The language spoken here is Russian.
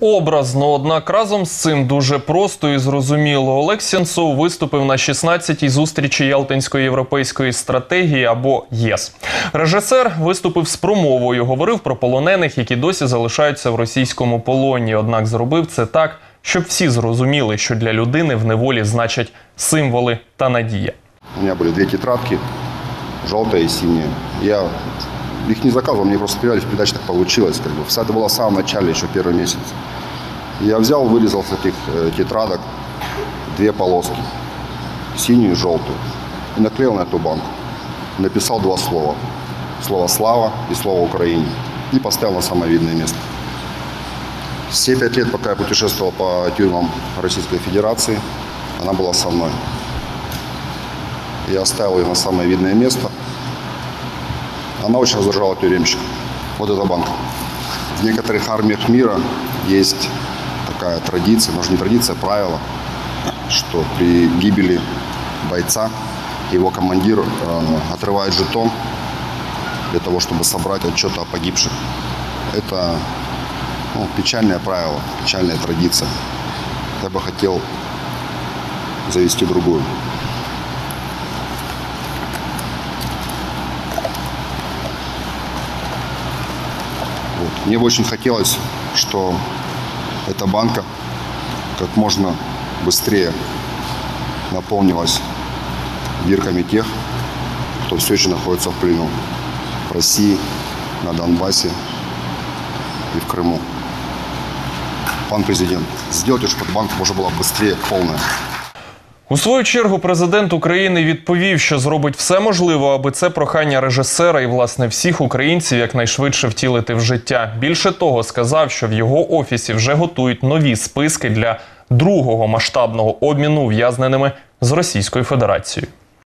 Образно, однак разом з цим дуже просто і зрозуміло. Олег Сенцов виступив на 16-й зустрічі Ялтинської європейської стратегії або ЄС. Режисер виступив з промовою, говорив про полонених, які досі залишаються в російському полоні. Однак зробив це так, щоб всі зрозуміли, що для людини в неволі значать символи та надія. У меня были две тетрадки, желтая и синяя. Я их не заказывал, мне просто сказали, в передаче так получилось. Как бы. Это было в самом начале, еще первый месяц. Я взял, вырезал с этих э, тетрадок две полоски, синюю и желтую, и наклеил на эту банку. Написал два слова. Слово «Слава» и слово «Украине». И поставил на самое видное место. Все пять лет, пока я путешествовал по тюрьмам Российской Федерации, она была со мной. Я оставил ее на самое видное место. Она очень раздражала тюремщика. Вот эта банка. В некоторых армиях мира есть такая традиция, может не традиция, а правило, что при гибели бойца его командир э, отрывает жетон для того, чтобы собрать отчет о погибших. Это ну, печальное правило, печальная традиция. Я бы хотел завести другую. Вот. Мне бы очень хотелось, что эта банка как можно быстрее наполнилась бирками тех, кто все еще находится в плену в России, на Донбассе и в Крыму. Пан президент, сделайте, чтобы банка можно была быстрее полная. У свою чергу президент України відповів, що зробить все можливе, аби це прохання режисера і власне всіх українців якнайшвидше втілити в життя. Більше того, сказав, що в його офісі вже готують нові списки для другого масштабного обміну ув'язненими з Російською Федерацією.